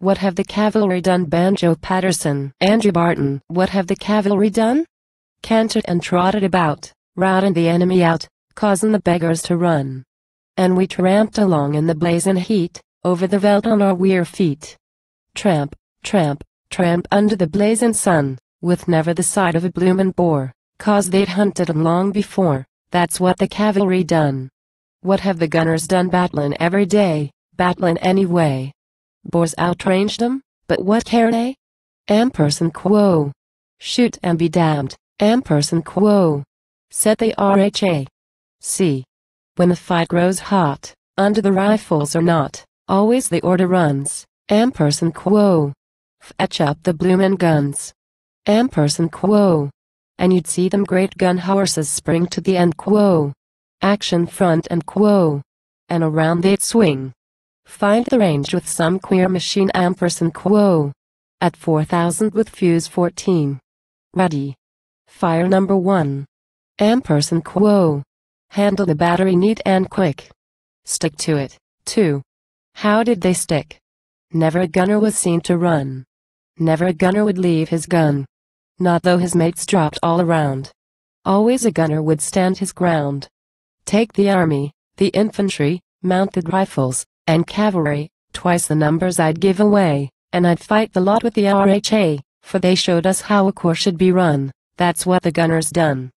What have the cavalry done? Banjo Paterson, Andrew Barton. What have the cavalry done? Cantered and trotted about, routing the enemy out, causing the beggars to run. And we tramped along in the blazing heat, over the veldt on our weary feet. Tramp, tramp, tramp under the blazing sun, with never the sight of a bloomin' Boer, cause they'd hunted 'em long before, that's what the cavalry done. What have the gunners done battlin' every day, battlin' anyway? Boers outranged 'em, but what care they? Ampersand quo. Shoot and be damned, ampersand quo. Said the RHA. See. When the fight grows hot, under the rifles or not, always the order runs, ampersand quo. Fetch up the bloomin' guns. Ampersand quo. And you'd see them great gun horses spring to the end quo. Action front and quo. And around they'd swing. Find the range with some queer machine ampersand quo. At 4000 with fuse 14. Ready. Fire number 1. Ampersand quo. Handle the battery neat and quick. Stick to it, 2. How did they stick? Never a gunner was seen to run. Never a gunner would leave his gun. Not though his mates dropped all around. Always a gunner would stand his ground. Take the army, the infantry, mounted rifles, and cavalry, twice the numbers I'd give away, and I'd fight the lot with the RHA, for they showed us how a corps should be run, that's what the gunners done.